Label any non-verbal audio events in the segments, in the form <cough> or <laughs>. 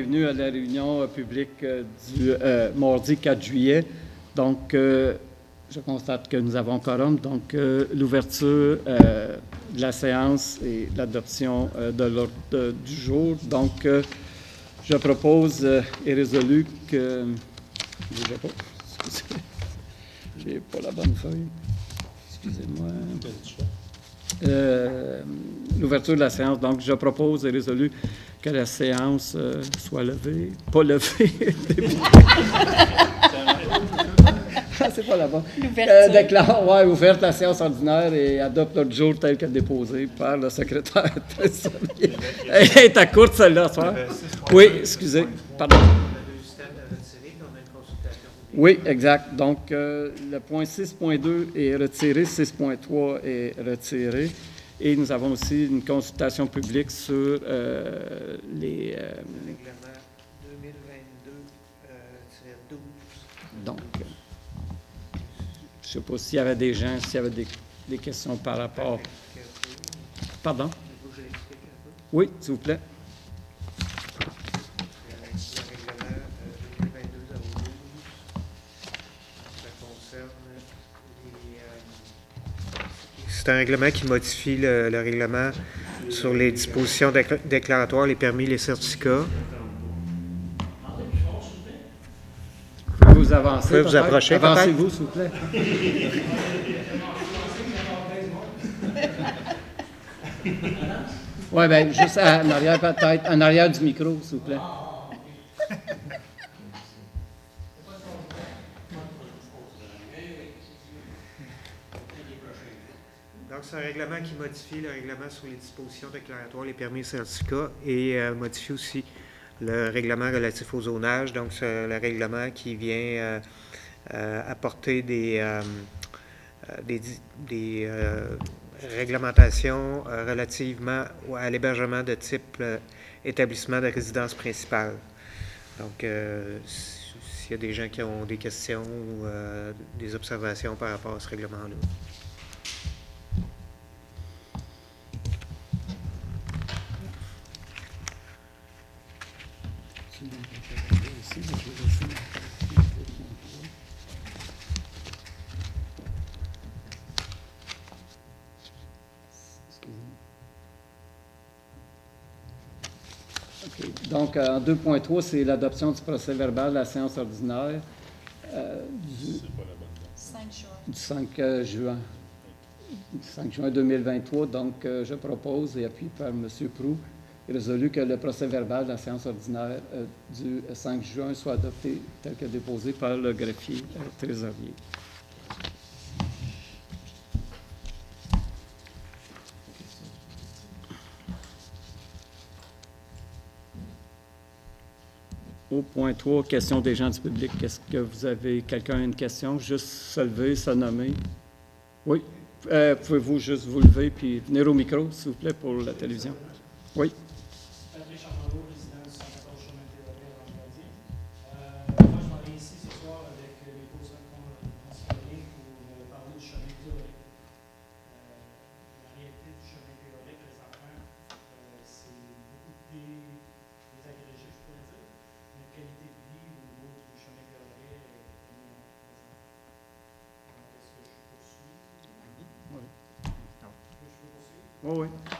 bienvenue à la réunion euh, publique euh, du euh, mardi 4 juillet. Donc, je constate que nous avons quorum. Donc, l'ouverture de la séance et l'adoption de l'ordre du jour. Donc, je propose et résolu que... Bougez pas. <laughs> J'ai pas la bonne feuille. Excusez-moi. L'ouverture de la séance. Donc, je propose et résolu que la séance euh, soit levée. Pas levée. <laughs> Ah, C'est pas là-bas. Euh, déclare, ouais, ouverte la séance ordinaire et adopte l'ordre du jour tel que déposé par le secrétaire <laughs> trésorier. Elle est à courte, celle-là, ce soir. Oui, excusez, pardon. Oui, exact. Donc, euh, le point 6.2 est retiré, 6.3 est retiré. Et nous avons aussi une consultation publique sur euh, les... euh, Règlement 2022-12. donc, je ne sais pas s'il y avait des gens, s'il y avait des, questions par rapport... Pardon? Oui, s'il vous plaît. Le règlement euh, 2022-012, ça concerne les... euh, C'est un règlement qui modifie le, le règlement sur les dispositions décla- déclaratoires, les permis, les certificats. Vous avancer? Pouvez vous approcher, Avancez-vous, s'il vous plaît. Oui, bien, juste à- en arrière, peut-être, en arrière du micro, s'il vous plaît. Donc, c'est un règlement qui modifie le règlement sur les dispositions déclaratoires, les permis et certificats, et euh, modifie aussi le règlement relatif au zonage. Donc, c'est le règlement qui vient euh, euh, apporter des, des, réglementations relativement à l'hébergement de type établissement de résidence principale. Donc, s'il y a des gens qui ont des questions ou des observations par rapport à ce règlement-là. Donc, euh, en 2.3, c'est l'adoption du procès verbal de la séance ordinaire euh, du, 5 juin. du 5 euh, juin. Du 5 juin 2023. Donc, euh, je propose, et appuyé par M. Prou, résolu que le procès verbal de la séance ordinaire euh, du 5 juin soit adopté tel que déposé par le greffier euh, trésorier. Au point 3, question des gens du public. Est-ce que vous avez, quelqu'un a une question? Juste se lever, se nommer. Oui. Euh, Pouvez-vous juste vous lever puis venir au micro, s'il vous plaît, pour la télévision? Oui. Patrick Charlot, président du 114 chemin Théodore en Canadien. Euh, moi, je m'en viens ici ce soir avec euh, les co-concernés pour euh, parler du chemin théorique. Euh, la réalité du chemin théorique présentement, euh, c'est beaucoup de dé- désagrégé, je pourrais dire. Notre qualité de vie au niveau du chemin théorique est est minime présentement. Donc, est-ce que je poursuis? Oui. Est-ce que je peux poursuivre? Oui,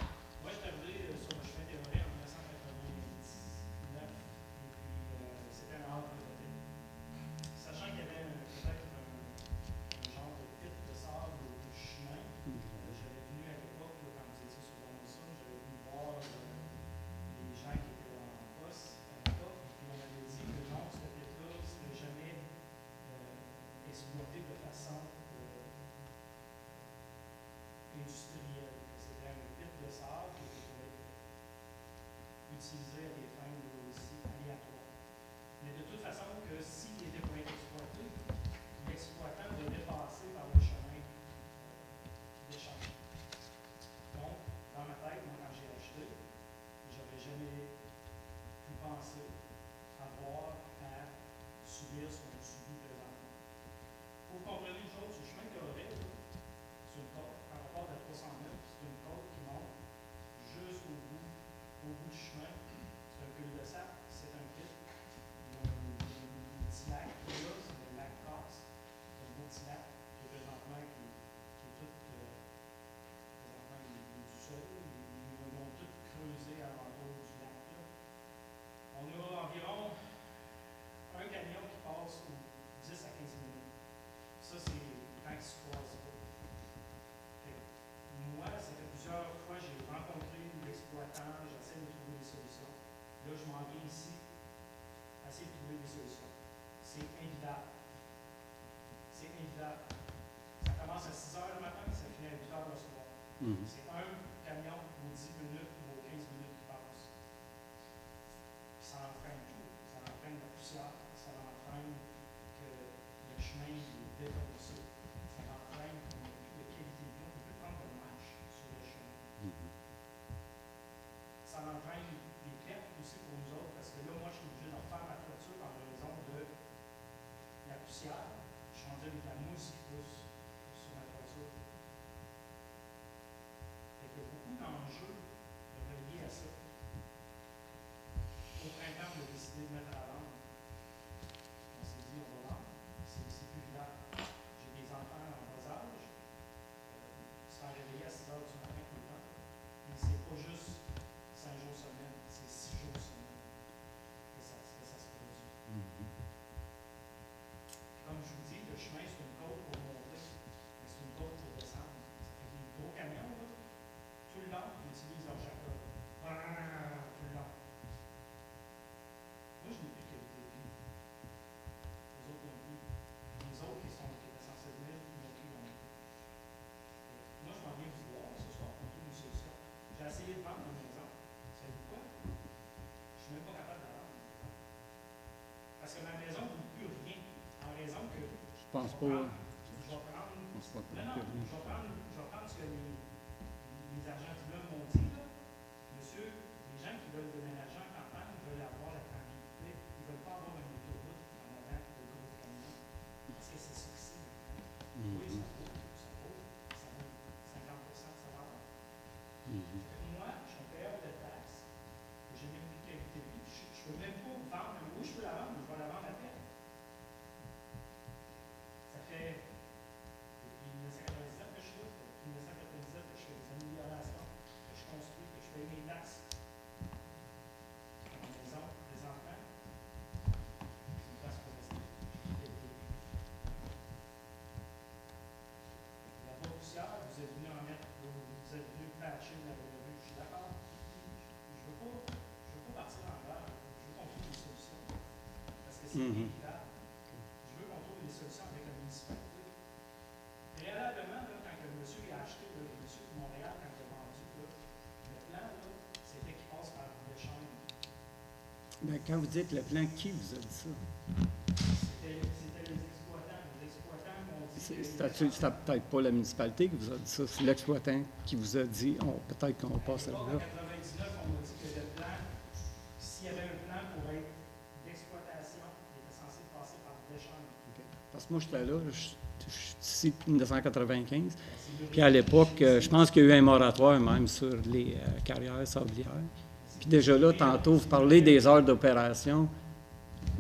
Mm-hmm. Essayé de vendre ma maison. Savez-vous quoi? Je suis même pas capable de vendre. Parce que ma maison ne vaut plus rien. En raison que Je pense je pas. prendre- je vais prendre Je pense pas que- je vais prendre, je vais prendre ce que les agents d'immeuble m'ont dit, là. Monsieur, les gens qui veulent déménager en campagne veulent avoir la tranquillité, ils ne veulent pas avoir une autoroute en avant de gros camions. Parce que c'est ça que c'est. Oui, ça vaut, ça vaut, ça vaut 50 de sa valeur. Mhm. Fait que Moi, je suis un payeur de taxes, j'ai même plus de qualité de vie, je ne peux même pas vendre, oui, je peux la vendre, mais je vais la vendre à peine. Ça fait depuis 1999 que je suis là, depuis 1999 que je fais des améliorations, que je construis, que je paye mes taxes. Dans ma maison, des enfants, c'est une place pour rester. J'ai qualité de vie. La boîte poussière, vous êtes venu en mettre, vous vous êtes venu patcher la rue, je suis d'accord. Je veux pas, je veux pas partir en l'air, je veux qu'on trouve des solutions. Mhm. inévitable. Je veux qu'on trouve des solutions avec la municipalité. Préalablement, là, quand le monsieur a acheté, le monsieur de Montréal, quand il a vendu, là, le plan, là, c'était qu'il passe par le champ. Ben, quand vous dites le plan, qui vous a dit ça? C'était c'était les exploitants. Les exploitants dit c'est peut-être pas la municipalité qui vous a dit ça, c'est l'exploitant qui vous a dit, on- peut-être qu'on passe À là. l'époque, En 99, on m'a dit que le plan, s'il y avait un plan pour être d'exploitation, il était censé passer par l'échange. Parce que moi, j'étais là, je suis ici depuis 1995. Puis à l'époque, euh, je pense qu'il y a eu un moratoire même sur les euh, carrières sablières. Puis déjà là, tantôt, vous parlez des heures d'opération.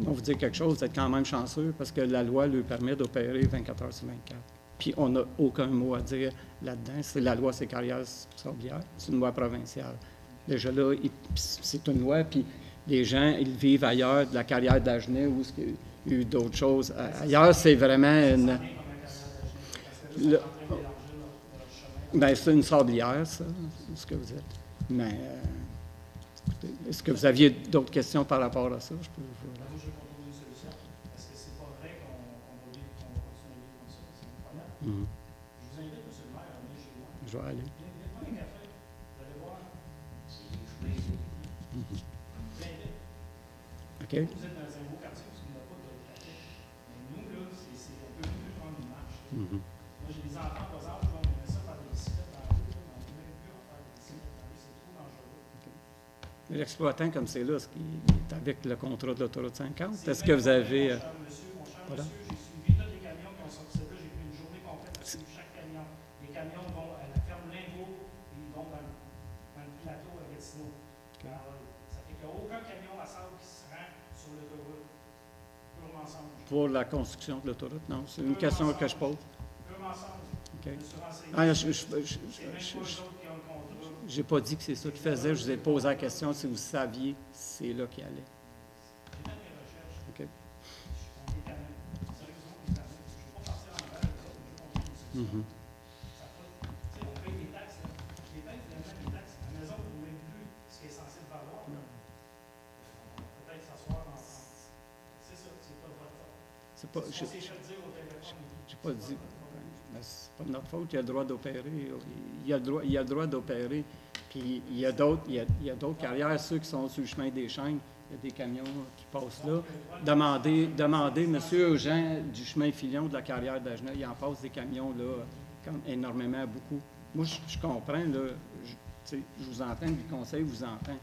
On vous dire quelque chose, vous êtes quand même chanceux parce que la loi lui permet d'opérer 24 heures sur 24. Puis on n'a aucun mot à dire là-dedans. C'est la loi, c'est carrières sablières. C'est une loi provinciale. Déjà là, c'est une loi, puis les gens, ils vivent ailleurs, de la carrière d'Agenais a eu d'autres choses. Ailleurs, c'est vraiment une... Le- ben, c'est une sablière, ça, ce que vous êtes. Mais, euh, est-ce que vous aviez d'autres questions par rapport à ça? Je peux vous... Incroyable. Mhm. Je vous invite, monsieur le maire, à venir chez moi. Je vais aller. Viens prendre un café, vous allez voir. Des fruits. Je vous invite. OK? Vous êtes une marche. Moi, j'ai des enfants bas âge, on aimait ça faire des bicyclettes dans la rue, là, mais on ne peut même plus en faire des bicyclettes dans la rue, c'est trop dangereux. L'exploitant comme c'est là, est avec le contrat de l'autoroute 50? Est-ce que vous avez... euh, Mon cher monsieur, mon cher voilà. monsieur, pour la construction de l'autoroute? Non, c'est une question que je pose. Pur mensonge. OK. Je me suis renseigné. Ah, je- même pas dit que c'est ça qu'il faisait. Je vous ai posé la question si vous saviez c'est là qu'il allait. J'ai fait mes recherches. OK. On est tanné. Sérieusement, on est tanné. Je ne veux pas partir en l'air avec ça, je veux qu'on trouve une solution. Mhm. Ça coûte. Tu sais, on paye des taxes. Là. Les paye finalement des taxes. La maison ne vaut même plus ce qui est censé le valoir. là. On va peut-être s'asseoir en C'est ça, c'est pas votre faute. C'est pas, C'est ce j'ai qu'on s'est fait dire au téléphone. j'ai pas dit. C'est pas de notre faute, il a le droit d'opérer. Il a le droit, a le droit d'opérer. Puis il y a d'autres, il y a, d'autres carrières, ceux qui sont sur le chemin des chaînes, il y a des camions qui passent là. Demandez, demandez, monsieur Eugène du chemin Filion de la carrière d'Agenais, il en passe des camions là, énormément, beaucoup. Moi, je, je comprends, là, je, je vous entends, du conseil vous entend.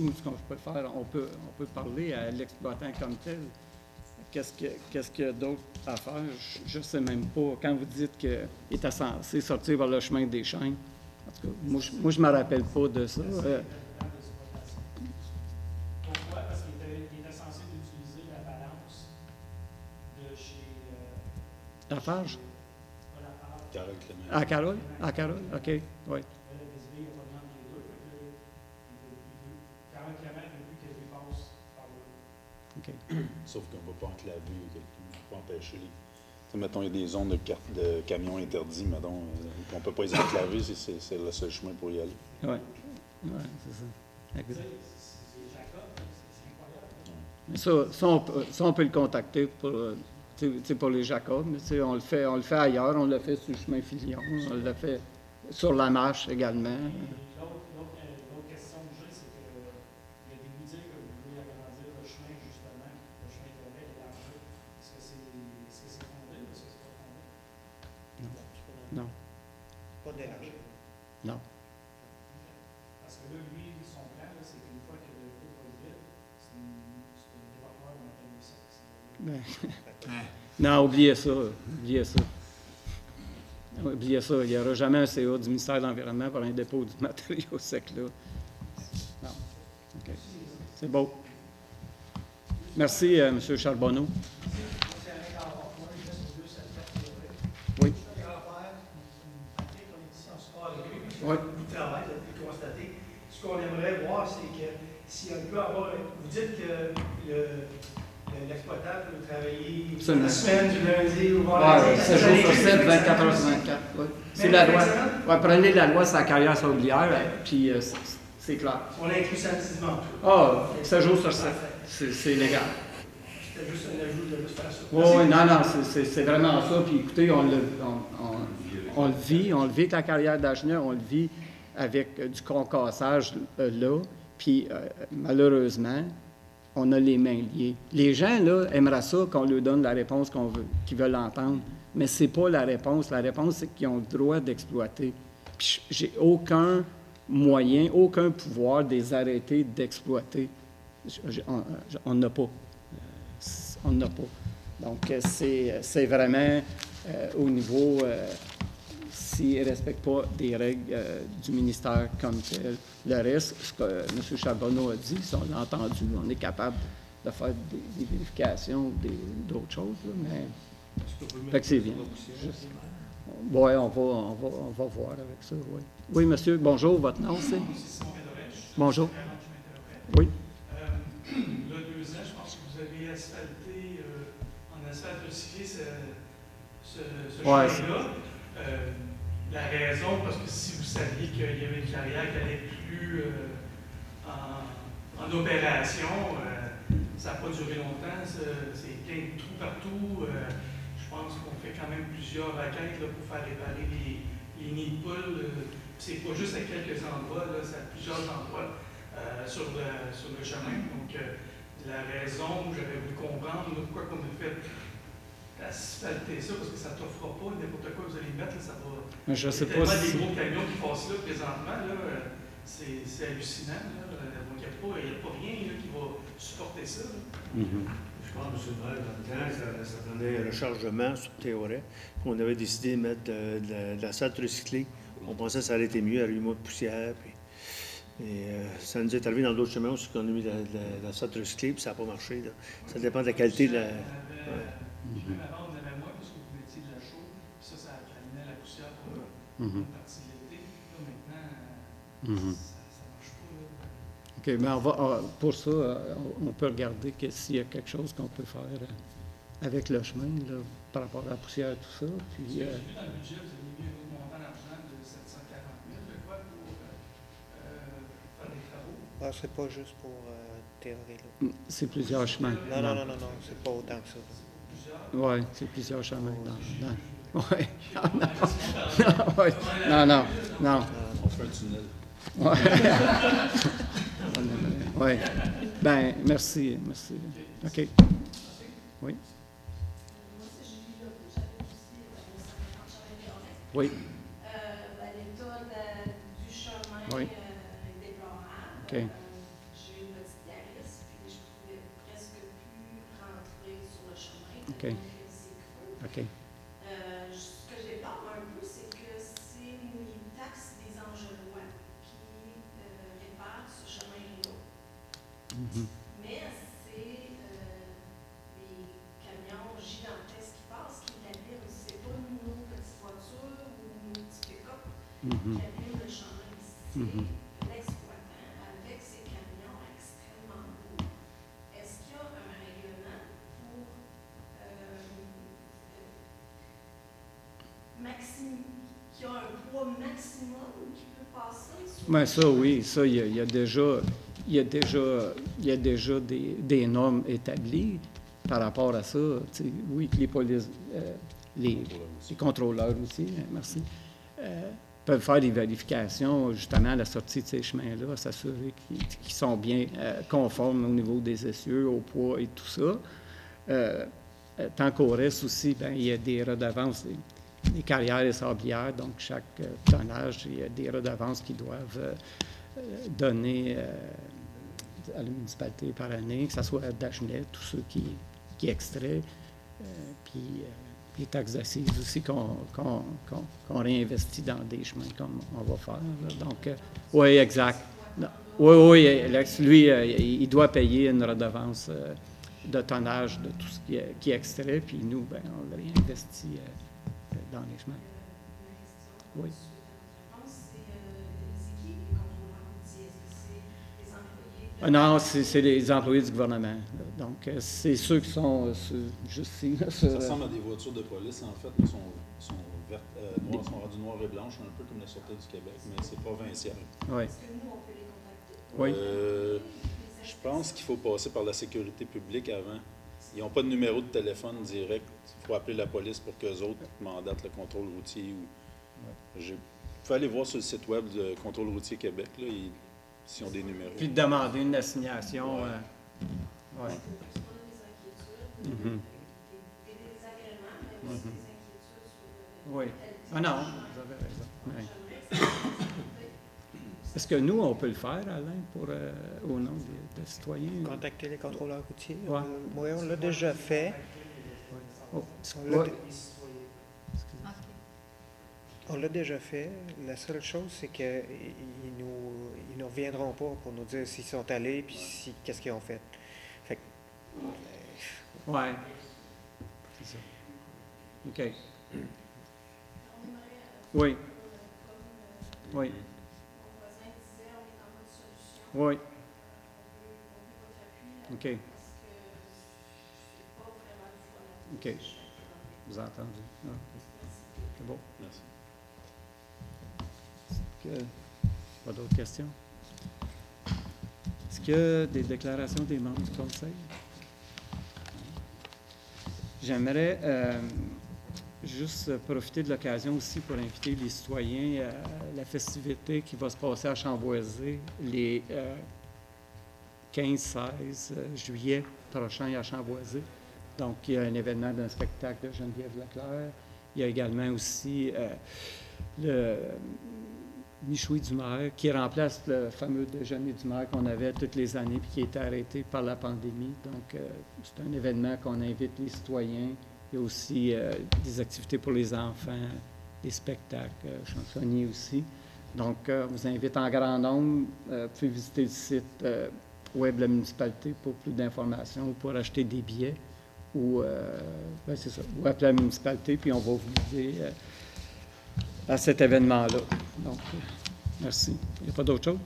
Nous, ce qu'on peut faire, on peut, on peut parler à l'exploitant comme tel. Qu'est-ce que- qu'est-ce qu'il y a d'autre à faire? Je ne sais même pas. Quand vous dites qu'il était censé sortir vers le chemin des chaînes, en tout cas, moi, je ne me rappelle pas de ça. Euh, Pourquoi? Parce qu'il était, censé utiliser la balance de chez. euh, la page? pas la page. Carole Clément. À Carole? À Carole? OK, oui. Là, le BSB, il a pas de entre les deux. Fait que là, il veut- il veut- Carole Clément, il veut que lui passe par là. Sauf qu'on ne peut pas enclaver quelqu'un, on ne peut pas empêcher les. Mettons, il y a des zones de, car- de camions interdits, mettons, euh, on ne peut pas les enclaver, c'est- c'est c'est le seul chemin pour y aller. Oui, ouais, c'est ça. Exact. sais, c'est c'est Jacob, c'est c'est incroyable. Mais ça, ça, on peut, ça, on peut le contacter pour, euh, tu sais- tu sais, pour les Jacobs. On le fait, on le fait ailleurs. On l'a fait sur le chemin Filion. On l'a fait sur la marche également. Puis L'autre l'autre, euh, l'autre question que j'ai, c'est que il y a des vous dire que vous voulez agrandir le chemin, justement, le chemin qui avait élargi. Est-ce que c'est est-ce que c'est fondé ou est-ce que c'est pas fondé? Non. Pas d'élargir. Non. Parce que là, lui, son plan, là, c'est qu'une fois que le route va vite, c'est une- c'est un département de montagne sec. Ben, non, oubliez ça. Oubliez ça. Oubliez ça. Il n'y aura jamais un CA du ministère de l'Environnement pour un dépôt du matériau sec là. C'est beau. Merci, euh, M. Charbonneau. Oui. Oui. du travail, vous avez pu constater. Ce qu'on aimerait voir, c'est que si on peut avoir, vous dites que le- le- l'exploitant peut travailler Absolument. la semaine du lundi Ouais, vendredi. 7 jours sur 7, 24 heures sur 24. ouais. C'est la loi. Ouais, prenez la loi sur la carrière saublière, puis euh, c'est- clair. On inclut samedi dimanche. Ah, 7 jours sur 7. C'est légal. C'était juste un ajout de ça. Oui, non, non, c'est- vraiment ça. Puis écoutez, on le, on, on- on le vit, on le vit avec la carrière d'Agenais, on le vit avec euh, du concassage euh, là. Puis euh, malheureusement, on a les mains liées. Les gens, là, aimeraient ça qu'on leur donne la réponse qu'on veut, qu'ils veulent entendre. Mais c'est pas la réponse. La réponse, c'est qu'ils ont le droit d'exploiter. J'ai aucun moyen, aucun pouvoir de les arrêter d'exploiter. On n'a pas. Euh, On n'a pas. Donc, euh, c'est c'est vraiment euh, au niveau, euh, s'ils ne respectent pas des règles euh, du ministère comme tel. Le reste, ce que M. Charbonneau a dit, ça, on l'a entendu, on est capable de faire des, des vérifications d'autres choses, là, mais fait que c'est bien. Oui, on va, on, va, on va voir avec ça, oui. Oui, monsieur, bonjour, votre nom, c'est? Bonjour. Oui. Euh, Il y a deux ans, je pense que vous avez asphalté, euh, en asphalte recyclé ce, ce, ce Ouais, chemin-là. Euh, la raison, parce que si vous saviez qu'il y avait une carrière qui allait plus euh, en, opération, euh, ça n'a pas duré longtemps, c'est plein de trous partout. euh, je pense qu'on fait quand même plusieurs raquettes là, pour faire réparer les, les nids de poules. c'est pas juste à quelques endroits, c'est à plusieurs endroits sur, le, sur le chemin. Donc, la raison, j'avais voulu comprendre pourquoi on a fait asphalter ça, parce que ça ne t'offre pas n'importe quoi que vous allez mettre, là, ça va. Mais je ne sais Il y a pas si... des gros camions qui passent là présentement, là, euh, c'est c'est hallucinant. Là. Euh, Donc, il n'y a, pas- il y a pas rien là, qui va supporter ça. là. Je pense, M. le maire, dans le temps, ça, ça prenait le chargement sur Théoret. On avait décidé de mettre de, de- de la salle recyclée. On pensait que ça allait être mieux, 8 mois de poussière. Puis, et, euh, ça nous est arrivé dans d'autres chemins aussi qu'on a mis de, la- de la salle recyclée, puis ça n'a pas marché. là. Ça dépend de la qualité de la. On puis Même avant, on avait moins parce que vous mettiez de la chaux, puis ça, ça ramenait la poussière pour Mhm. une partie de l'été. Là, maintenant, Mhm. ça ne marche pas. Là. OK, mais on va, pour ça, euh, on- peut regarder que s'il y a quelque chose qu'on peut faire euh, avec le chemin, là, par rapport à la poussière et tout ça. Puis, J'ai euh, vu dans le budget, vous avez mis un autre montant d'argent de 740 000, je crois, pour euh, faire des travaux. Ah, c'est pas juste pour euh, théorie, là. c'est plusieurs chemins. Non, non, non, non, non, c'est pas autant que ça. Oui, c'est plusieurs chemins. Ouais. Non, non, ouais. non, non, non. On fait un tunnel. Oui. Ben, merci, merci. OK. Oui. Oui, Euh, ben, L'état de- du chemin Oui. euh, est déplorable. OK. C'est sur Ben ça, oui, ça, il y a, déjà, y a déjà, y a déjà des, normes établies par rapport à ça. Tu sais, oui, les polices, euh, les, contrôleurs aussi, hein, merci, euh, peuvent faire des vérifications justement à la sortie de ces chemins-là, s'assurer qu'ils sont bien euh, conformes au niveau des essieux, au poids et tout ça. Tant qu'au reste aussi, ben, il y a des redevances, des carrières et sablières, donc chaque euh, tonnage, il y a des redevances qui doivent euh, euh, donner à la municipalité par année, que ce soit à Dagenet, tous ceux qui, qui extraient, puis les taxes d'assises aussi qu'on réinvestit dans des chemins comme on va faire. Donc, oui, exact. Oui, oui, lui, il doit payer une redevance de tonnage de tout ce qui est, extrait, puis nous, ben, on le réinvestit dans les chemins. Oui. euh, Ah non, c'est les employés du gouvernement. là. Donc, euh, c'est ceux qui sont euh, sur- juste ici. là, sur, Ça euh, ressemble à des voitures de police, en fait. Elles sont, sont, vertes, euh, noires, sont rendues noires et blanches, un peu comme la Sûreté du Québec, mais c'est provincial. oui. Est-ce que nous, on peut les contacter? Oui. Euh, je pense qu'il faut passer par la sécurité publique avant. Ils n'ont pas de numéro de téléphone direct. Faut appeler la police pour qu'eux autres mandatent le contrôle routier. Ou... J'ai- Vous pouvez aller voir sur le site web du Contrôle routier Québec, là, ils- s'ils ont des numéros. Puis demander une assignation. euh, ouais. Des inquiétudes, Mhm. des, des désagréments, mais aussi des inquiétudes sur le- Oui. Ah non, vous avez raison. Oui. Est-ce que nous, on peut le faire, Alain, pour, euh, au nom des, des citoyens? Contacter les contrôleurs routiers. Ouais. On- Oui, on l'a déjà fait. On l'a déjà fait. La seule chose, c'est qu'ils nous, ils nous reviendront pas pour nous dire s'ils sont allés puis si, qu'est-ce qu'ils ont fait. Fait Ouais. C'est ça. OK. Oui. Oui. Mon voisin disait, on est en mode solution. Oui. On veut, on veut votre appui là, OK. parce que c'est pas vraiment le fun. OK. Vous entendez? Ah, ok. C'est bon? Merci. Que- Pas d'autres questions? Est-ce qu'il y a des déclarations des membres du conseil? J'aimerais euh, juste profiter de l'occasion aussi pour inviter les citoyens à la festivité qui va se passer à Chamboisé les euh, 15-16 juillet prochain à Chamboisé. Donc, il y a un événement d'un spectacle de Geneviève Leclerc. Il y a également aussi euh, le Michoui du maire, qui remplace le fameux déjeuner du maire qu'on avait toutes les années puis qui a été arrêté par la pandémie. Donc, euh, c'est un événement qu'on invite les citoyens. Il y a aussi euh, des activités pour les enfants, des spectacles chansonniers aussi. Donc, on vous invite en grand nombre. Vous pouvez visiter le site web de la municipalité pour plus d'informations ou pour acheter des billets. Ou, euh, ben, c'est ça, ou appeler la municipalité, puis on va vous guider euh, à cet événement-là. Donc, euh, merci. Il n'y a pas d'autre chose?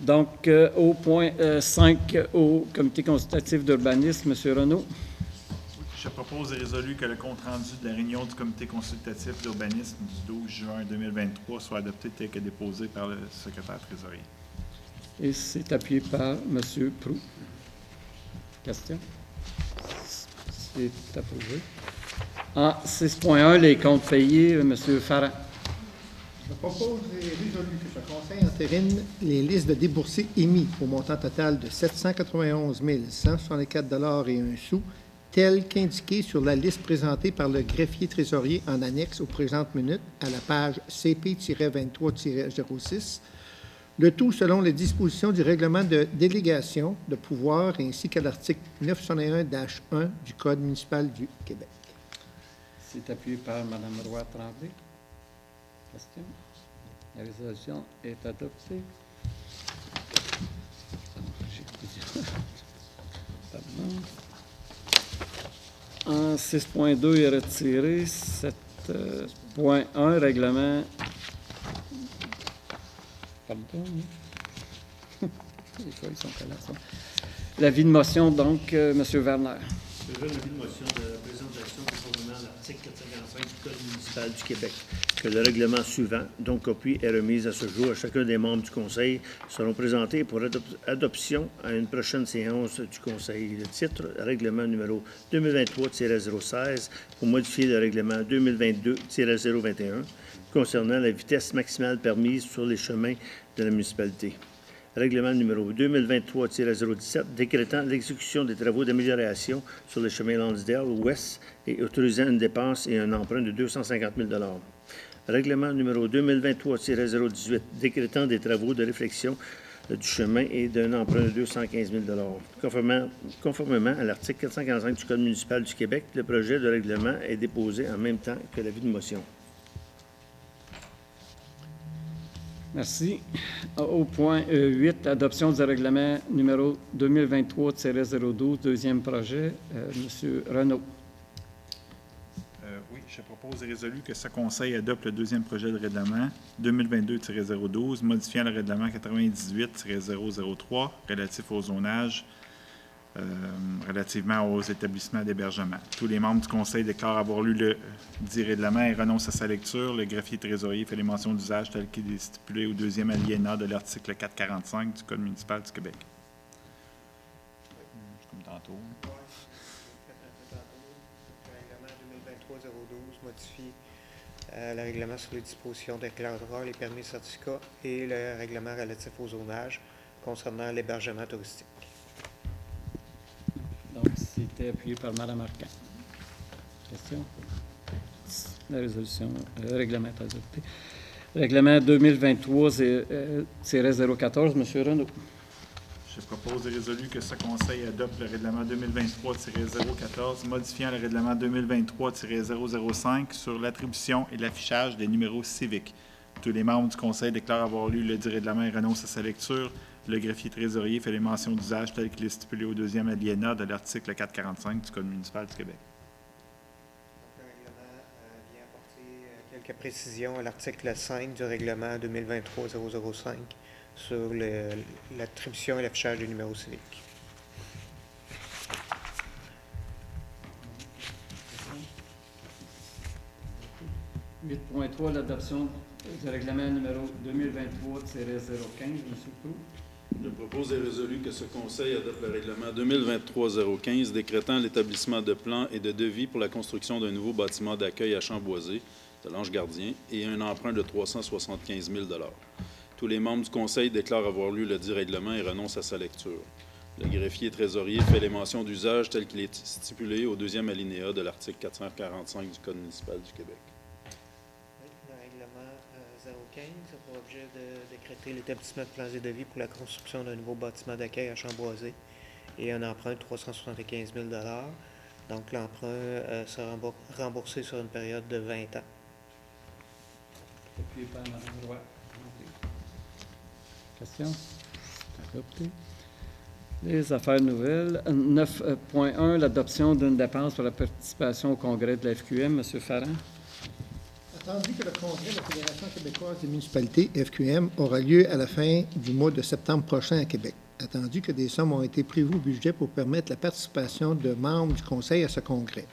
Donc, euh, au point 5, au comité consultatif d'urbanisme, M. Renaud. Je propose et résolu que le compte-rendu de la réunion du comité consultatif d'urbanisme du 12 juin 2023 soit adopté tel que déposé par le secrétaire trésorier. Et c'est appuyé par M. Prou. Question? C'est approuvé. En 6.1, les comptes payés, euh, M. Farah. Je propose et résolu que ce conseil entérine les listes de déboursés émis au montant total de 791 164 et un sou, tel qu'indiqué sur la liste présentée par le greffier trésorier en annexe aux présentes minutes à la page CP-23-06, le tout selon les dispositions du règlement de délégation de pouvoir ainsi qu'à l'article 901-1 du Code municipal du Québec. C'est appuyé par Mme Roy-Tremblay. Question? La résolution est adoptée. En 6.2 est retiré. 7.1, règlement. Ensemble. L'avis <laughs> de motion, donc, euh, M. Werner. Je donne l'avis de motion de présentation conformément à l'article 455 du Code municipal du Québec, que le règlement suivant, dont copie est remise à ce jour à chacun des membres du Conseil, seront présentés pour adop- adoption à une prochaine séance du Conseil. Le titre, règlement numéro 2023-016, pour modifier le règlement 2022-021 concernant la vitesse maximale permise sur les chemins de la municipalité. Règlement numéro 2023-017 décrétant l'exécution des travaux d'amélioration sur le chemin Lansdale ouest et autorisant une dépense et un emprunt de 250 000 Règlement numéro 2023-018 décrétant des travaux de réflexion du chemin et d'un emprunt de 215 000 Conformément, conformément à l'article 445 du Code municipal du Québec, le projet de règlement est déposé en même temps que l'avis de motion. Merci. Au point euh, 8, adoption du règlement numéro 2023-012, deuxième projet. Euh, Monsieur Renaud. Euh, oui, je propose et résolu que ce conseil adopte le deuxième projet de règlement 2022-012, modifiant le règlement 98-003 relatif au zonage euh, relativement aux établissements d'hébergement. Tous les membres du conseil déclarent avoir lu le dit règlement et renoncent à sa lecture. Le greffier trésorier fait les mentions d'usage telles qu'il est stipulé au deuxième alinéa de l'article 445 du Code municipal du Québec. Comme tantôt. Le règlement 2023-012 modifie euh, le règlement sur les dispositions déclaratoires, les permis et certificats et le règlement relatif au zonage concernant l'hébergement touristique. C'était appuyé par Mme Arcan. Question? La résolution, le règlement est adopté. Règlement 2023-014, M. Renaud. Je propose et résolu que ce conseil adopte le règlement 2023-014, modifiant le règlement 2023-005 sur l'attribution et l'affichage des numéros civiques. Tous les membres du conseil déclarent avoir lu le dit règlement et renoncent à sa lecture. Le greffier trésorier fait les mentions d'usage telles qu'il est stipulé au deuxième alinéa de l'article 445 du Code municipal du Québec. Le règlement euh, vient apporter euh, quelques précisions à l'article 5 du règlement 2023-005 sur l'attribution et l'affichage des numéros civiques. 8.3, l'adoption du règlement numéro 2023-015, M. Prou. Je propose et résolu que ce conseil adopte le règlement 2023-015 décrétant l'établissement de plans et de devis pour la construction d'un nouveau bâtiment d'accueil à Chamboisé de l'Ange Gardien et un emprunt de 375 000 Tous les membres du conseil déclarent avoir lu le dit règlement et renoncent à sa lecture. Le greffier trésorier fait les mentions d'usage telles qu'il est stipulé au deuxième alinéa de l'article 445 du Code municipal du Québec. Oui, Le règlement euh, 015 a pour objet de décréter l'établissement de plans et devis pour la construction d'un nouveau bâtiment d'accueil à Chamboisé et un emprunt de 375 000 Donc, l'emprunt euh, sera rembou- remboursé sur une période de 20 ans. Appuyé par Mme Roy. Question? Adopté. Les affaires nouvelles. 9.1, l'adoption d'une dépense pour la participation au congrès de la FQM. M. Farran. Attendu que le congrès de la Fédération québécoise des municipalités, FQM, aura lieu à la fin du mois de septembre prochain à Québec. Attendu que des sommes ont été prévues au budget pour permettre la participation de membres du conseil à ce congrès.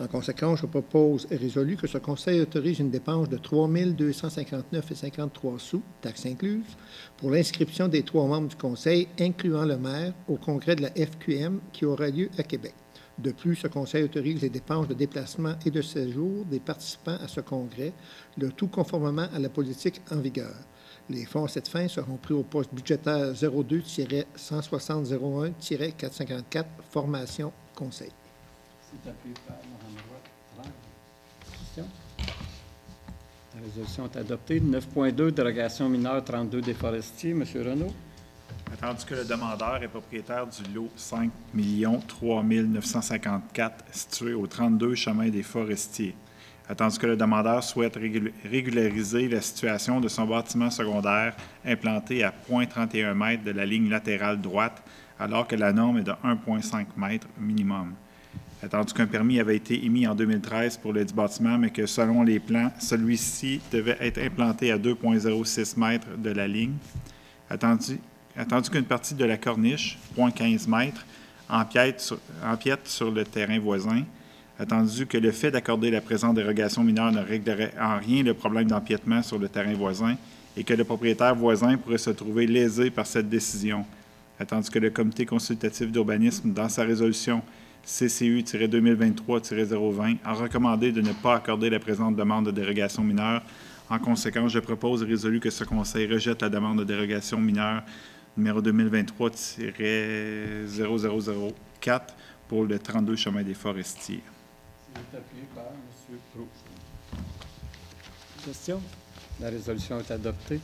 En conséquence, je propose et résolu que ce conseil autorise une dépense de 3 259,53 sous, taxes incluses, pour l'inscription des trois membres du conseil, incluant le maire, au congrès de la FQM qui aura lieu à Québec. De plus, ce conseil autorise les dépenses de déplacement et de séjour des participants à ce congrès, le tout conformément à la politique en vigueur. Les fonds à cette fin seront pris au poste budgétaire 02-16001-454, formation conseil. La résolution est adoptée. 9.2, dérogation mineure 32 des forestiers. M. Renaud? Attendu que le demandeur est propriétaire du lot 5 003 954 situé au 32 chemin des Forestiers. Attendu que le demandeur souhaite régul- régulariser la situation de son bâtiment secondaire implanté à 0.31 m de la ligne latérale droite, alors que la norme est de 1,5 m minimum. Attendu qu'un permis avait été émis en 2013 pour le bâtiment, mais que selon les plans, celui-ci devait être implanté à 2,06 m de la ligne. Attendu, attendu qu'une partie de la corniche, 0,15 m, empiète sur, empiète sur le terrain voisin. Attendu que le fait d'accorder la présente dérogation mineure ne réglerait en rien le problème d'empiètement sur le terrain voisin et que le propriétaire voisin pourrait se trouver lésé par cette décision. Attendu que le comité consultatif d'urbanisme, dans sa résolution CCU-2023-020, a recommandé de ne pas accorder la présente demande de dérogation mineure. En conséquence, je propose résolu que ce Conseil rejette la demande de dérogation mineure numéro 2023-0004 pour le 32 chemin des Forestiers. C'est appuyé par M. Proulx. Question? La résolution est adoptée.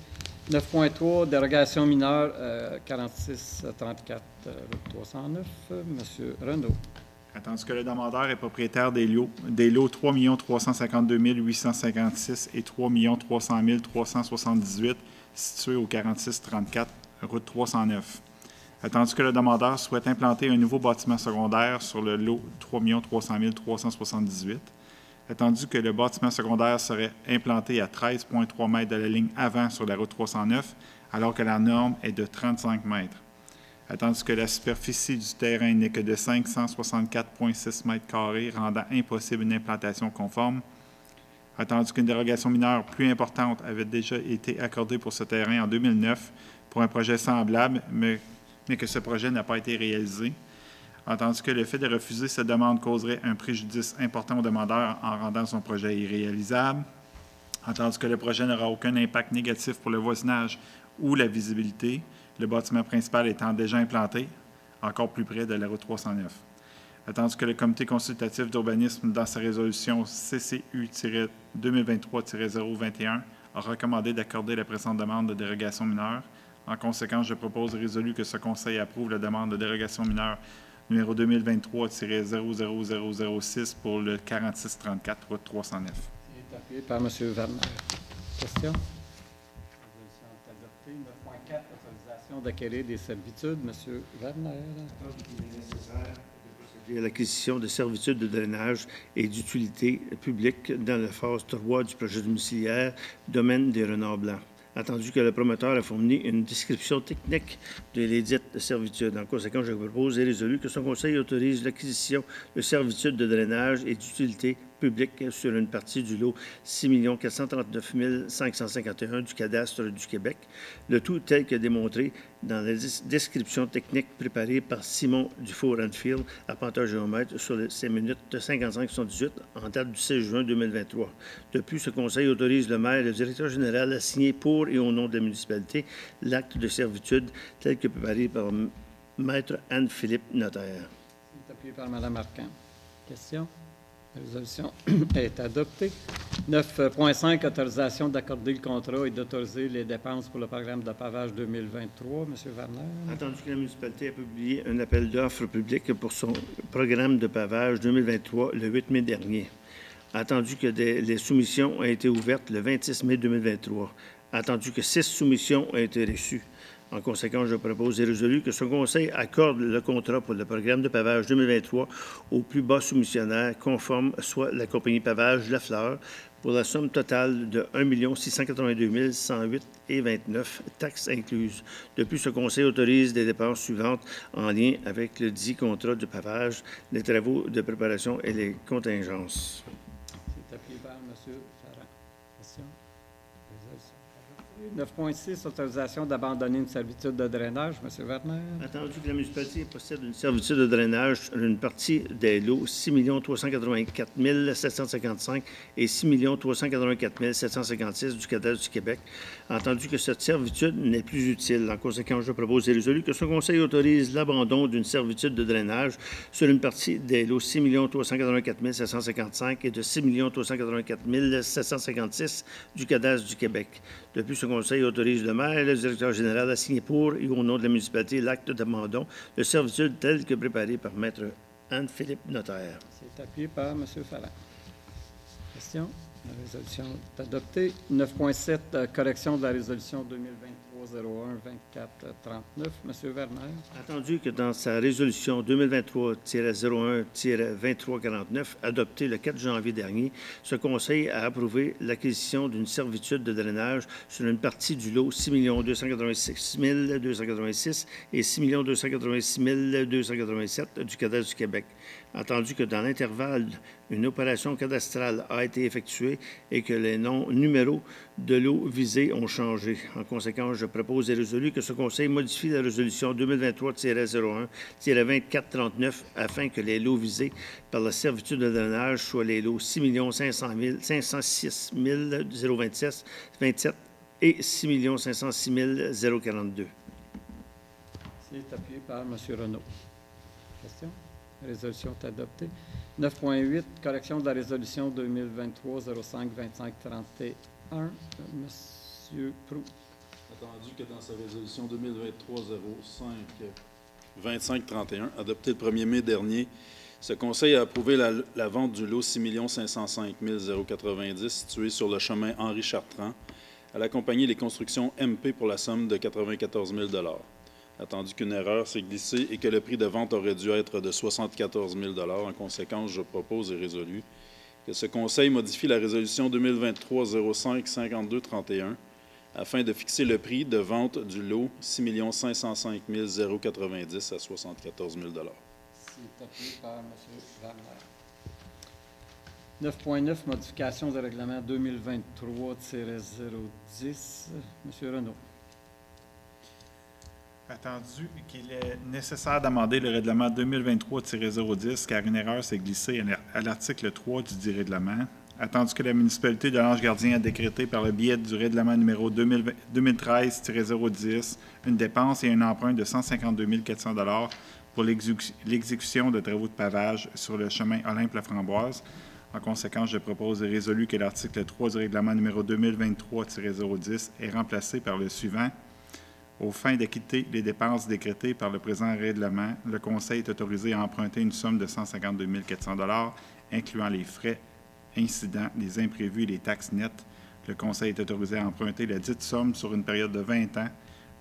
9.3, dérogation mineure euh, 4634, euh, route 309. Euh, Monsieur Renaud. Attendu que le demandeur est propriétaire des lots, des lots 3 352 856 et 3 300 378 situés au 4634, route 309. Attendu que le demandeur souhaite implanter un nouveau bâtiment secondaire sur le lot 3 300 378. Attendu que le bâtiment secondaire serait implanté à 13,3 mètres de la ligne avant sur la route 309, alors que la norme est de 35 mètres. Attendu que la superficie du terrain n'est que de 564,6 mètres carrés, rendant impossible une implantation conforme. Attendu qu'une dérogation mineure plus importante avait déjà été accordée pour ce terrain en 2009 pour un projet semblable, mais, mais que ce projet n'a pas été réalisé. Entendu que le fait de refuser cette demande causerait un préjudice important au demandeur en rendant son projet irréalisable. Entendu que le projet n'aura aucun impact négatif pour le voisinage ou la visibilité, le bâtiment principal étant déjà implanté, encore plus près de la route 309. Attendu que le comité consultatif d'urbanisme, dans sa résolution CCU-2023-021, a recommandé d'accorder la présente demande de dérogation mineure. En conséquence, je propose résolu que ce conseil approuve la demande de dérogation mineure numéro 2023-00006 pour le 4634, route 309. C'est appuyé par M. Werner. Question? La résolution est adoptée. 9.4, autorisation d'acquérir des servitudes. M. Werner. Il est nécessaire de procéder à l'acquisition de servitudes de drainage et d'utilité publique dans la phase 3 du projet domiciliaire Domaine des Renards Blancs. Attendu que le promoteur a fourni une description technique de l'édite servitude. En conséquence, je propose et résolu que son conseil autorise l'acquisition de servitudes de drainage et d'utilité publique sur une partie du lot 6 439 551 du cadastre du Québec, le tout tel que démontré dans la des- description technique préparée par Simon Dufour-Anfield, appenteur géomètre, sur le- ces minutes de 55-78 en date du 16 juin 2023. De plus, ce conseil autorise le maire et le directeur général à signer pour et au nom de la municipalité l'acte de servitude tel que préparé par Maître Anne-Philippe Notaire. Appuyé par Mme. Question? La résolution <clears throat> est adoptée. 9.5, autorisation d'accorder le contrat et d'autoriser les dépenses pour le programme de pavage 2023. M. Werner. Entendu que la municipalité a publié un appel d'offres public pour son programme de pavage 2023 le 8 mai dernier. Attendu que les soumissions ont été ouvertes le 26 mai 2023. Attendu que six soumissions ont été reçues. En conséquence, je propose et résolu que ce conseil accorde le contrat pour le programme de pavage 2023 au plus bas soumissionnaire conforme, soit la compagnie pavage La Fleur, pour la somme totale de 1 682 108 et 29, taxes incluses. De plus, ce conseil autorise des dépenses suivantes en lien avec le dit contrat de pavage, les travaux de préparation et les contingences. Farran. Question? La résolution est adoptée. 9.6, autorisation d'abandonner une servitude de drainage. Monsieur Werner. Attendu que la municipalité possède une servitude de drainage sur une partie des lots 6 384 755 et 6 384 756 du cadastre du Québec, entendu que cette servitude n'est plus utile. En conséquence, je propose et résolu que ce conseil autorise l'abandon d'une servitude de drainage sur une partie des lots 6 384 755 et de 6 384 756 du cadastre du Québec. De plus, ce conseil autorise le maire et le directeur général à signer pour et au nom de la municipalité l'acte d'abandon de servitude tel que préparé par Maître Anne-Philippe Notaire. C'est appuyé par M. Fallon. Question? La résolution est adoptée. 9.7, euh, correction de la résolution 2023-01-24-39. M. Werner. Attendu que dans sa résolution 2023-01-2349, adoptée le 4 janvier dernier, ce Conseil a approuvé l'acquisition d'une servitude de drainage sur une partie du lot 6 286 286 et 6 286 287 du cadastre du Québec. Entendu que dans l'intervalle, une opération cadastrale a été effectuée et que les noms numéros de l'eau visés ont changé. En conséquence, je propose et résolu que ce Conseil modifie la résolution 2023-01-2439 afin que les lots visés par la servitude de drainage soient les lots 6 500 506 027 27 et 6 506 042. C'est appuyé par M. Renaud. Question? Résolution est adoptée. 9.8, correction de la résolution 2023-05-25-31. Monsieur Prou. Attendu que dans sa résolution 2023-05-25-31, adoptée le 1er mai dernier, ce Conseil a approuvé la, vente du lot 6 505 090 situé sur le chemin Henri Chartrand à la compagnie Les Constructions MP pour la somme de 94 000 attendu qu'une erreur s'est glissée et que le prix de vente aurait dû être de 74 000 En conséquence, je propose et résolu que ce Conseil modifie la résolution 2023-05-52-31 afin de fixer le prix de vente du lot 6 505 090 à 74 000 C'est appuyé par M. Wagner. 9.9, modification du règlement 2023-010. M. Renaud attendu qu'il est nécessaire d'amender le règlement 2023-010 car une erreur s'est glissée à l'article 3 du dit règlement. Attendu que la municipalité de l'Ange Gardien a décrété par le biais du règlement numéro 2013-010 une dépense et un emprunt de 152 400 pour l'exécution de travaux de pavage sur le chemin Olympe-la-Framboise. En conséquence, je propose et résolu que l'article 3 du règlement numéro 2023-010 est remplacé par le suivant. Aux fins d'acquitter les dépenses décrétées par le présent règlement, le Conseil est autorisé à emprunter une somme de 152 400 incluant les frais, incidents, les imprévus et les taxes nettes. Le Conseil est autorisé à emprunter la dite somme sur une période de 20 ans,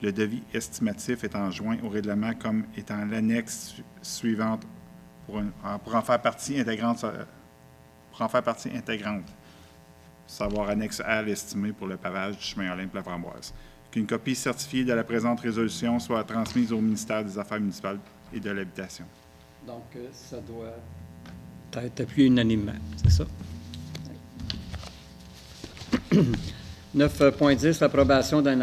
le devis estimatif étant joint au règlement comme étant l'annexe suivante pour, en faire partie intégrante, pour en faire partie intégrante, savoir annexe A l'estimé pour le pavage du chemin Olympe-la-Framboise qu'une copie certifiée de la présente résolution soit transmise au ministère des Affaires municipales et de l'Habitation. Donc, euh, ça doit être appuyé unanimement, c'est ça? <coughs> 9.10, l'approbation d'un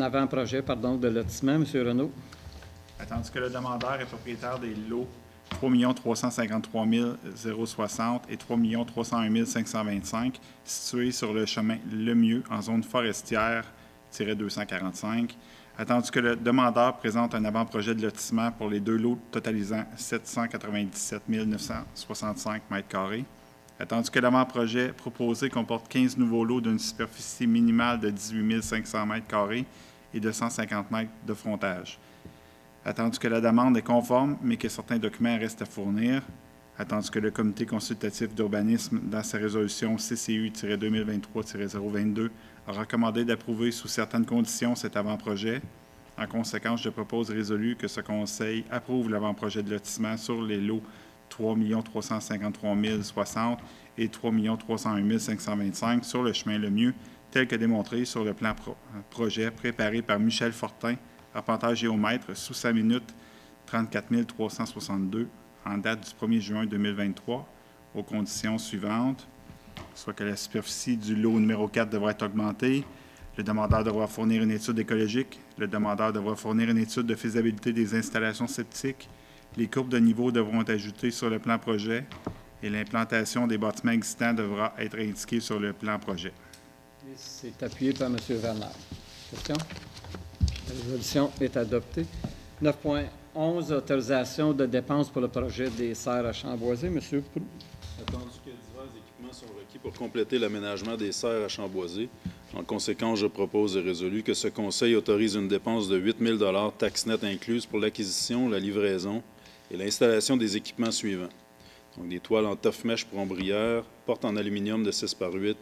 avant-projet pardon, de lotissement. M. Renaud. Attendu que le demandeur est propriétaire des lots 3 353 060 et 3 301 525 situés sur le chemin Lemieux en zone forestière 245 attendu que le demandeur présente un avant-projet de lotissement pour les deux lots totalisant 797 965 mètres carrés, attendu que l'avant-projet proposé comporte 15 nouveaux lots d'une superficie minimale de 18 500 mètres carrés et de 150 mètres de frontage, attendu que la demande est conforme, mais que certains documents restent à fournir, attendu que le comité consultatif d'urbanisme, dans sa résolution CCU-2023-022, a recommandé d'approuver sous certaines conditions cet avant-projet. En conséquence, je propose résolu que ce Conseil approuve l'avant-projet de lotissement sur les lots 3 353 060 et 3 301 525 sur le chemin le mieux, tel que démontré sur le plan projet préparé par Michel Fortin, arpenteur géomètre, sous sa minute 34 362 en date du 1er juin 2023, aux conditions suivantes soit que la superficie du lot numéro 4 devrait être augmentée, Le demandeur devra fournir une étude écologique. Le demandeur devra fournir une étude de faisabilité des installations septiques. Les courbes de niveau devront être ajoutées sur le plan projet et l'implantation des bâtiments existants devra être indiquée sur le plan projet. Et C'est appuyé par M. Werner. Question? La résolution est adoptée. 9.11, autorisation de dépenses pour le projet des serres à Chamboisé. M. Prou. Attendu que sont requis pour compléter l'aménagement des serres à Chamboisé. En conséquence, je propose et résolu que ce conseil autorise une dépense de 8 000 taxes nettes incluses pour l'acquisition, la livraison et l'installation des équipements suivants. Donc, des toiles en tough mesh pour ombrière, porte en aluminium de 6 par 8,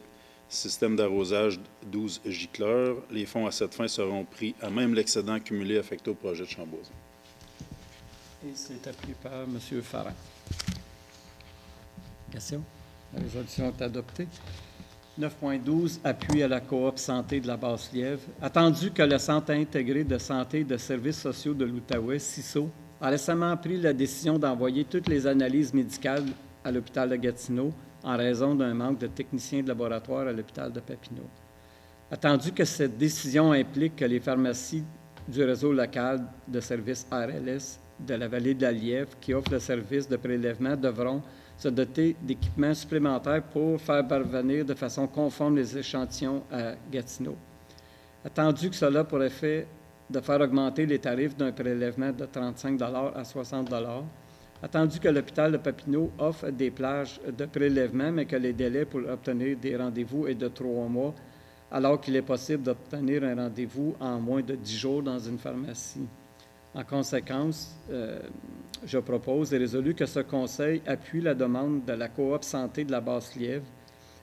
système d'arrosage 12 gicleurs. Les fonds à cette fin seront pris à même l'excédent cumulé affecté au projet de Chamboisé. Et c'est appuyé par M. Farrin. Question? La résolution est adoptée. 9.12, appui à la coop santé de la Basse-Lièvre. Attendu que le Centre intégré de santé et de services sociaux de l'Outaouais, CISO, a récemment pris la décision d'envoyer toutes les analyses médicales à l'hôpital de Gatineau en raison d'un manque de techniciens de laboratoire à l'hôpital de Papineau. Attendu que cette décision implique que les pharmacies du réseau local de services RLS de la vallée de la Lièvre qui offrent le service de prélèvement devront se doter d'équipements supplémentaires pour faire parvenir de façon conforme les échantillons à Gatineau. Attendu que cela pour effet de faire augmenter les tarifs d'un prélèvement de 35 à 60 Attendu que l'hôpital de Papineau offre des plages de prélèvement, mais que les délais pour obtenir des rendez-vous est de trois mois, alors qu'il est possible d'obtenir un rendez-vous en moins de dix jours dans une pharmacie. En conséquence, euh, je propose et résolu que ce Conseil appuie la demande de la coop santé de la Basse-Lièvre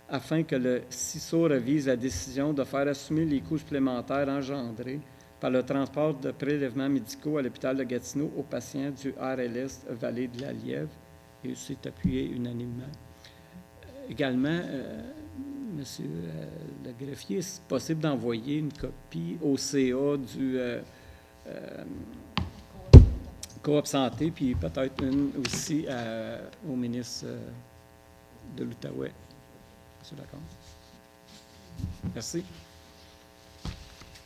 afin que le CISO révise la décision de faire assumer les coûts supplémentaires engendrés par le transport de prélèvements médicaux à l'hôpital de Gatineau aux patients du RLS Vallée de la Lièvre. Et c'est appuyé unanimement. Également, euh, Monsieur euh, le greffier, c'est possible d'envoyer une copie au CA du Coop Santé, puis peut-être une aussi à- au ministre euh, de l'Outaouais. Monsieur Lacombe. Merci.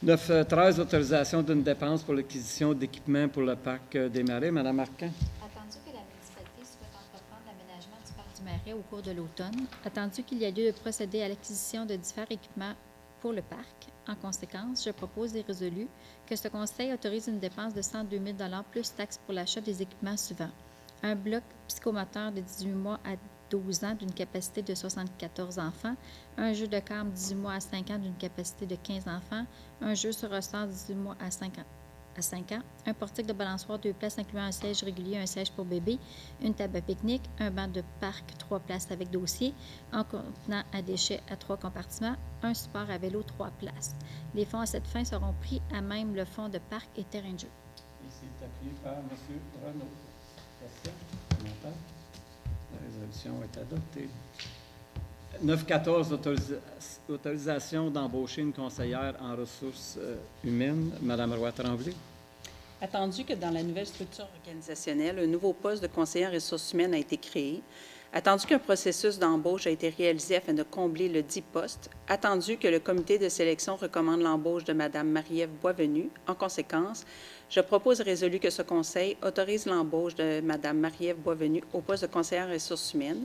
9.13, autorisation d'une dépense pour l'acquisition d'équipements pour le parc euh, des Marais. Madame Marquin. Attendu que la municipalité souhaite entreprendre l'aménagement du parc du Marais au cours de l'automne, attendu qu'il y a lieu de procéder à l'acquisition de divers équipements pour le parc, en conséquence, je propose et résolu que ce conseil autorise une dépense de 102 000 plus taxes pour l'achat des équipements suivants. Un bloc psychomoteur de 18 mois à 12 ans d'une capacité de 74 enfants, un jeu de cartes 18 mois à 5 ans d'une capacité de 15 enfants, un jeu sur ressort 18 mois à 5 ans, à 5 ans, un portique de balançoire deux places incluant un siège régulier, un siège pour bébé, une table à pique-nique, un banc de parc trois places avec dossier, un contenant à déchets à trois compartiments, un support à vélo trois places. Les fonds à cette fin seront pris à même le fonds de parc et terrain de jeu. C'est appuyé par M. Renaud. Question? La résolution est adoptée. 9.14, autorisa- autorisation d'embaucher une conseillère en ressources euh, humaines. Madame Roy-Tremblay. Attendu que dans la nouvelle structure organisationnelle, un nouveau poste de conseiller en ressources humaines a été créé, attendu qu'un processus d'embauche a été réalisé afin de combler le dit poste, attendu que le comité de sélection recommande l'embauche de Mme Marie-Ève Boisvenu, en conséquence, je propose résolu que ce conseil autorise l'embauche de Mme Marie-Ève Boisvenu au poste de conseillère en ressources humaines.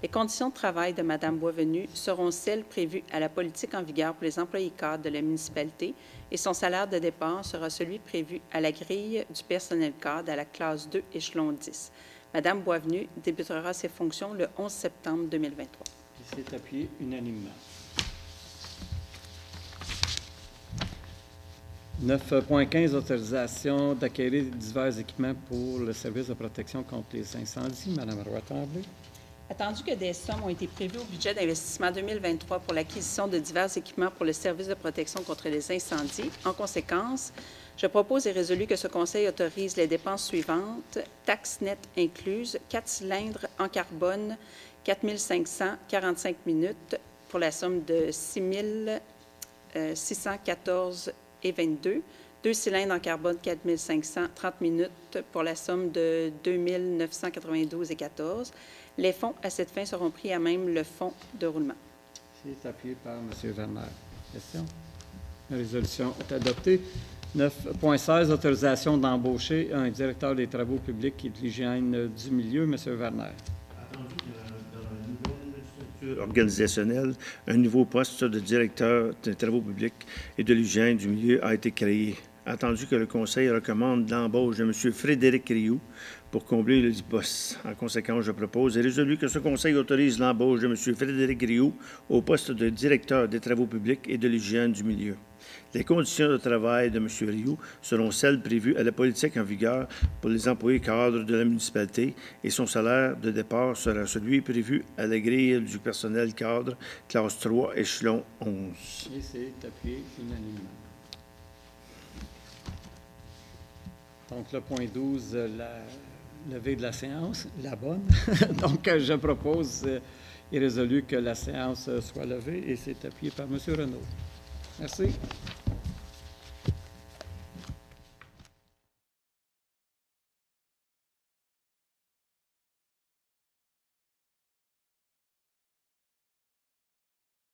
Les conditions de travail de Mme Boisvenu seront celles prévues à la politique en vigueur pour les employés cadres de la municipalité et son salaire de départ sera celui prévu à la grille du personnel cadre à la classe 2, échelon 10. Madame Boisvenu débutera ses fonctions le 11 septembre 2023. Et c'est appuyé unanimement. 9.15, autorisation d'acquérir divers équipements pour le service de protection contre les incendies. Madame Roy-Tremblay. Attendu que des sommes ont été prévues au budget d'investissement 2023 pour l'acquisition de divers équipements pour le service de protection contre les incendies, en conséquence, je propose et résolu que ce Conseil autorise les dépenses suivantes, taxes nettes incluses, quatre cylindres en carbone, 4 545 minutes pour la somme de 6 614 et 22, deux cylindres en carbone 4 530 minutes pour la somme de 2 992 et 14. Les fonds à cette fin seront pris à même le fonds de roulement. C'est appuyé par M. Werner. Question? La résolution est adoptée. 9.16, autorisation d'embaucher un directeur des travaux publics et de l'hygiène du milieu, M. Werner. Attendu que dans la nouvelle structure organisationnelle, un nouveau poste de directeur des travaux publics et de l'hygiène du milieu a été créé. Attendu que le Conseil recommande l'embauche de M. Frédéric Rioux pour combler le dit poste. En conséquence, je propose et résolu que ce Conseil autorise l'embauche de M. Frédéric Rioux au poste de directeur des travaux publics et de l'hygiène du milieu. Les conditions de travail de M. Rioux seront celles prévues à la politique en vigueur pour les employés cadres de la municipalité et son salaire de départ sera celui prévu à la grille du personnel cadre, classe 3, échelon 11. Et c'est appuyé unanimement. Donc, le point 12, euh, la levée de la séance, la bonne. <laughs> Donc, euh, je propose euh, et résolu que la séance euh, soit levée et c'est appuyé par M. Renaud. Merci.